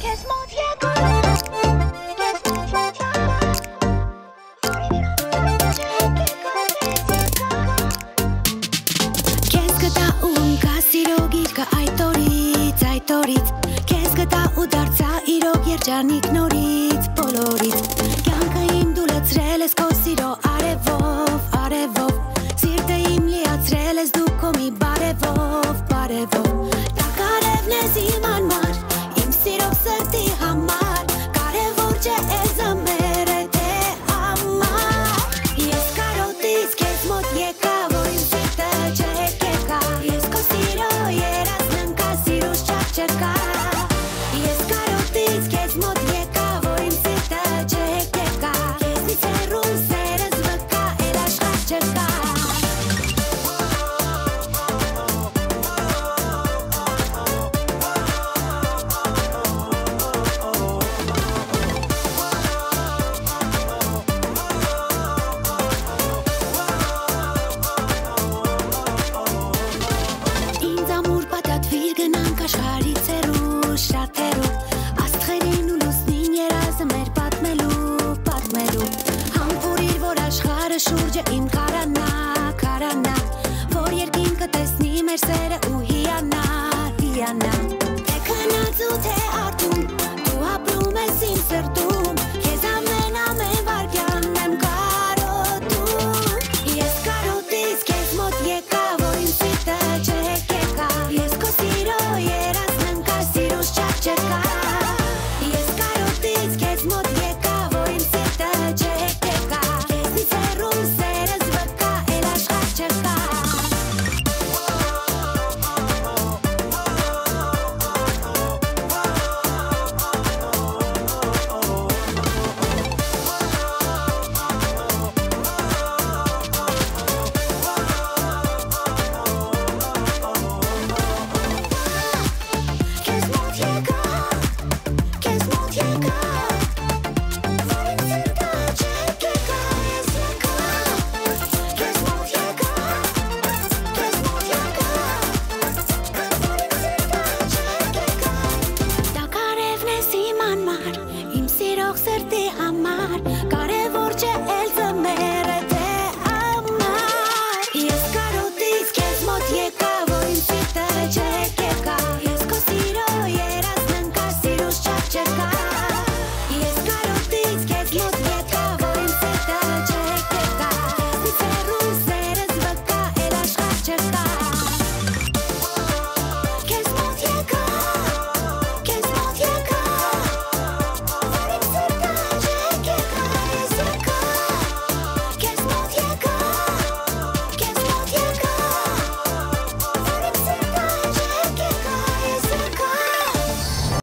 Քեզ մոտ եկա Քեզ գտա ու ընկա սիրո գիրկը այդ օրից, այդ օրից Քեզ գտա ու դարձա իրոք երջանիկ նորից, աշխարից երու շատ երու աստղերին ու լուսնին երազը մեր պատմելու պատմելու համբուրիր որ աշխարը շուրջը իմ կա por serte